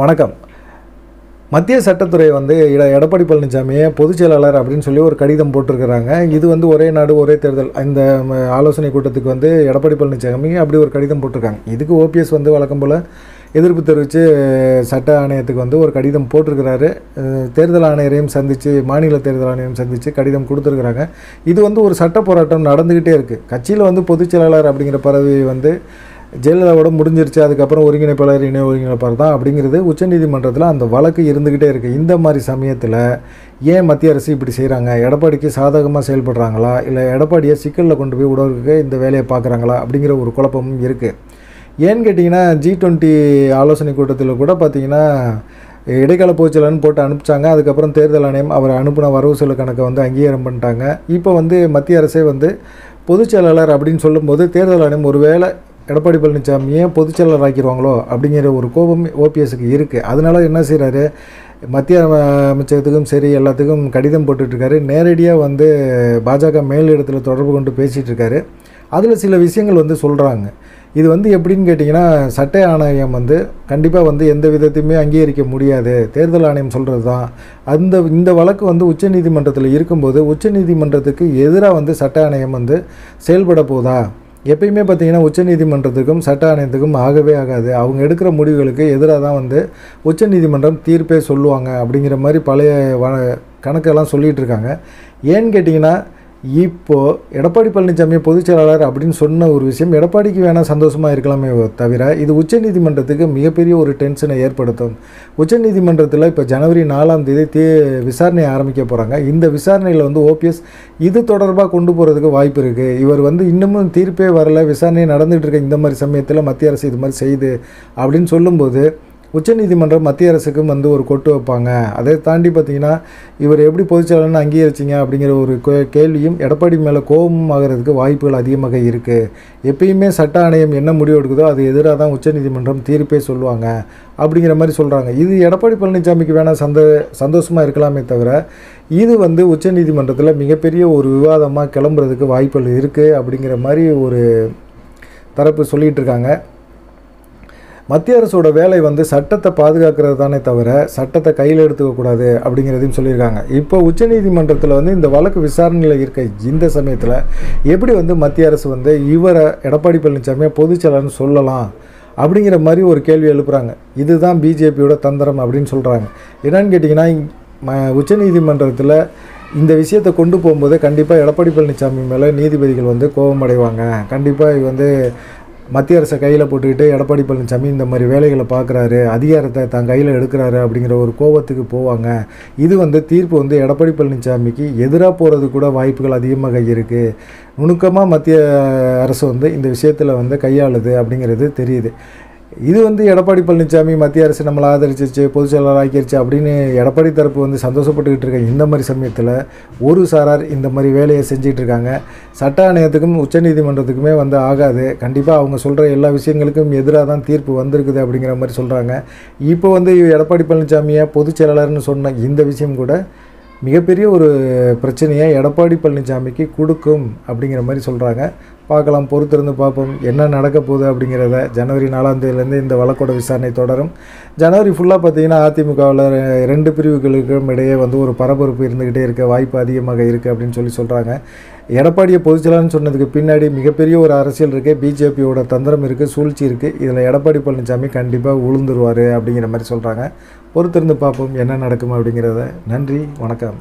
வணக்கம். மத்திய சட்டத்துறை வந்து எட எடப்பாடி பழனிசாமியை பொதுச் செயலாளர் அப்படின்னு சொல்லி ஒரு கடிதம் போட்டிருக்கிறாங்க. இது வந்து ஒரே நாடு ஒரே தேர்தல். இந்த ஆலோசனை கூட்டத்துக்கு வந்து எடப்பாடி பழனிசாமி அப்படி ஒரு கடிதம் போட்டிருக்காங்க. இதுக்கு ஓபிஎஸ் வந்து வழக்கம் போல் எதிர்ப்பு தெரிவித்து சட்ட ஆணையத்துக்கு வந்து ஒரு கடிதம் போட்டிருக்கிறாரு. தேர்தல் ஆணையரையும் சந்தித்து மாநில தேர்தல் ஆணையம் சந்தித்து கடிதம் கொடுத்துருக்குறாங்க. இது வந்து ஒரு சட்ட போராட்டம் நடந்துக்கிட்டே இருக்குது கட்சியில் வந்து பொதுச் செயலாளர் அப்படிங்கிற பதவி வந்து ஜெயலலிதாவோட முடிஞ்சிருச்சு அதுக்கப்புறம் ஒருங்கிணைப்பாளர் இணை ஒருங்கிணைப்பாளர் தான் அப்படிங்கிறது உச்சநீதிமன்றத்தில் அந்த வழக்கு இருந்துக்கிட்டே இருக்குது இந்த மாதிரி சமயத்தில் ஏன் மத்திய அரசு இப்படி செய்கிறாங்க எடப்பாடிக்கு சாதகமாக செயல்படுறாங்களா? இல்லை எடப்பாடியை சிக்கலில் கொண்டு போய் உடவுக்கு இந்த வேலையை பார்க்குறாங்களா? அப்படிங்கிற ஒரு குழப்பமும் இருக்குது ஏன்னு கேட்டிங்கன்னா ஜி டுவெண்ட்டி ஆலோசனை கூட்டத்தில் கூட பார்த்தீங்கன்னா இடைக்கால போச்சலன்னு போட்டு அனுப்பிச்சாங்க. அதுக்கப்புறம் தேர்தல் ஆணையம் அவர் அனுப்பின வரவு செலவு கணக்கை வந்து அங்கீகாரம் பண்ணிட்டாங்க. இப்போ வந்து மத்திய அரசே வந்து பொதுச் செயலாளர் அப்படின்னு சொல்லும்போது தேர்தல் ஆணையம் ஒருவேளை எடப்பாடி பழனிசாமியை பொதுச்செயலர் ஆக்கிடுவாங்களோ அப்படிங்கிற ஒரு கோபம் ஓபிஎஸ்க்கு இருக்குது அதனால என்ன செய்கிறாரு மத்திய அமைச்சகத்துக்கும் சரி எல்லாத்துக்கும் கடிதம் போட்டுட்ருக்காரு. நேரடியாக வந்து பாஜக மேலிடத்தில் தொடர்பு கொண்டு பேசிகிட்ருக்காரு அதில் சில விஷயங்கள் வந்து சொல்கிறாங்க இது வந்து எப்படின்னு கேட்டிங்கன்னா சட்ட ஆணையம் வந்து கண்டிப்பாக வந்து எந்த விதத்தையுமே அங்கீகரிக்க முடியாது. தேர்தல் ஆணையம் சொல்கிறது தான் அந்த இந்த வழக்கு வந்து உச்சநீதிமன்றத்தில் இருக்கும்போது உச்சநீதிமன்றத்துக்கு எதிராக வந்து சட்ட ஆணையம் வந்து செயல்பட போதா? எப்பயுமே பார்த்தீங்கன்னா உச்சநீதிமன்றத்துக்கும் சட்ட ஆணையத்துக்கும் ஆகவே ஆகாது. அவங்க எடுக்கிற முடிவுகளுக்கு எதிராக தான் வந்து உச்சநீதிமன்றம் தீர்ப்பே சொல்லுவாங்க அப்படிங்கிற மாதிரி பழைய வ கணக்கெல்லாம் சொல்லிகிட்டு இருக்காங்க. ஏன்னு கேட்டிங்கன்னா இப்போது எடப்பாடி பழனிசாமி பொதுச் செயலாளர் அப்படின்னு சொன்ன ஒரு விஷயம் எடப்பாடிக்கு வேணால் சந்தோஷமாக இருக்கலாமே தவிர இது உச்சநீதிமன்றத்துக்கு மிகப்பெரிய ஒரு டென்ஷனை ஏற்படுத்தும். உச்சநீதிமன்றத்தில் இப்போ ஜனவரி நாலாம் தேதி தே விசாரணை ஆரம்பிக்க போகிறாங்க இந்த விசாரணையில் வந்து ஓபிஎஸ் இது தொடர்பாக கொண்டு போகிறதுக்கு வாய்ப்பு இருக்குது இவர் வந்து இன்னமும் தீர்ப்பே வரல. விசாரணை நடந்துகிட்டு இருக்க இந்த மாதிரி சமயத்தில் மத்திய அரசு இது மாதிரி செய்யுது அப்படின்னு சொல்லும்போது உச்சநீதிமன்றம் மத்திய அரசுக்கும் வந்து ஒரு கொட்டு வைப்பாங்க. அதை தாண்டி பார்த்தீங்கன்னா இவர் எப்படி பொதுச்செயலாளர்னு அங்கீகரிச்சிங்க அப்படிங்கிற ஒரு கே- கேள்வியும் எடப்பாடி மேலே கோபம் ஆகிறதுக்கு வாய்ப்புகள் அதிகமாக இருக்குது எப்பயுமே சட்ட ஆணையம் என்ன முடிவு எடுக்குதோ அது எதிராக தான் உச்சநீதிமன்றம் தீர்ப்பே சொல்லுவாங்க அப்படிங்கிற மாதிரி சொல்கிறாங்க இது எடப்பாடி பழனிசாமிக்கு வேணால் சந்த சந்தோஷமாக இருக்கலாமே தவிர இது வந்து உச்சநீதிமன்றத்தில் மிகப்பெரிய ஒரு விவாதமாக கிளம்புறதுக்கு வாய்ப்புகள் இருக்குது அப்படிங்கிற மாதிரி ஒரு தரப்பு சொல்லிகிட்டு இருக்காங்க. மத்திய அரசோட வேலை வந்து சட்டத்தை பாதுகாக்கிறது தானே தவிர சட்டத்தை கையில் எடுத்துக்கக்கூடாது அப்படிங்கிறதையும் சொல்லியிருக்காங்க. இப்போ உச்சநீதிமன்றத்தில் வந்து இந்த வழக்கு விசாரணையில் இருக்க இந்த சமயத்தில் எப்படி வந்து மத்திய அரசு வந்து இவரை எடப்பாடி பழனிசாமியை பொதுச்செயலாளர்னு சொல்லலாம் அப்படிங்கிற மாதிரி ஒரு கேள்வி எழுப்புறாங்க. இதுதான் பிஜேபியோட தந்திரம் அப்படின்னு சொல்கிறாங்க என்னன்னு கேட்டிங்கன்னா ம உச்சநீதிமன்றத்தில் இந்த விஷயத்தை கொண்டு போகும்போது கண்டிப்பாக எடப்பாடி பழனிசாமி மேலே நீதிபதிகள் வந்து கோபமடைவாங்க. கண்டிப்பாக இது வந்து மத்திய அரசை கையில் போட்டுக்கிட்டு எடப்பாடி பழனிசாமி இந்த மாதிரி வேலைகளை பார்க்குறாரு அதிகாரத்தை தன் கையில் எடுக்கிறாரு அப்படிங்கிற ஒரு கோபத்துக்கு போவாங்க. இது வந்து தீர்ப்பு வந்து எடப்பாடி பழனிசாமிக்கு எதிராக போகிறது கூட வாய்ப்புகள் அதிகமாக இருக்குது நுணுக்கமாக மத்திய அரசு வந்து இந்த விஷயத்தில் வந்து கையாளுது அப்படிங்கிறது தெரியுது. இது வந்து எடப்பாடி பழனிசாமி மத்திய அரசு நம்மளை ஆதரிச்சிருச்சு பொதுச் செயலாளர் ஆக்கிருச்சு அப்படின்னு எடப்பாடி தரப்பு வந்து சந்தோஷப்பட்டுக்கிட்டு இருக்க இந்த மாதிரி சமயத்தில் ஒரு சாரார் இந்த மாதிரி வேலையை செஞ்சிட்டு இருக்காங்க. சட்ட ஆணையத்துக்கும் உச்சநீதிமன்றத்துக்குமே வந்து ஆகாது. கண்டிப்பாக அவங்க சொல்கிற எல்லா விஷயங்களுக்கும் எதிராக தான் தீர்ப்பு வந்திருக்குது அப்படிங்கிற மாதிரி சொல்கிறாங்க இப்போ வந்து எடப்பாடி பழனிசாமியை பொதுச் செயலாளர்னு சொன்ன இந்த விஷயம் கூட மிகப்பெரிய ஒரு பிரச்சனையை எடப்பாடி பழனிசாமிக்கு கொடுக்கும் அப்படிங்கிற மாதிரி சொல்கிறாங்க பார்க்கலாம் பொறுத்திருந்து பார்ப்போம் என்ன நடக்க போகுது அப்படிங்கிறத. ஜனவரி நாலாம் தேதியிலேருந்து இந்த வழக்கோட விசாரணை தொடரும். ஜனவரி ஃபுல்லாக பார்த்தீங்கன்னா அதிமுகவில் ரெண்டு பிரிவுகளுக்கும் இடையே வந்து ஒரு பரபரப்பு இருந்துக்கிட்டே இருக்க. வாய்ப்பு அதிகமாக இருக்குது அப்படின்னு சொல்லி சொல்கிறாங்க எடப்பாடியை பொதுச்செயலாளர்னு சொன்னதுக்கு பின்னாடி மிகப்பெரிய ஒரு அரசியல் இருக்குது பிஜேபியோட தந்திரம் இருக்குது சூழ்ச்சி இருக்குது இதில் எடப்பாடி பழனிசாமி கண்டிப்பாக உளுந்துருவார் அப்படிங்கிற மாதிரி சொல்கிறாங்க பொறுத்திருந்து பார்ப்போம் என்ன நடக்கும் அப்படிங்கிறத. நன்றி வணக்கம்.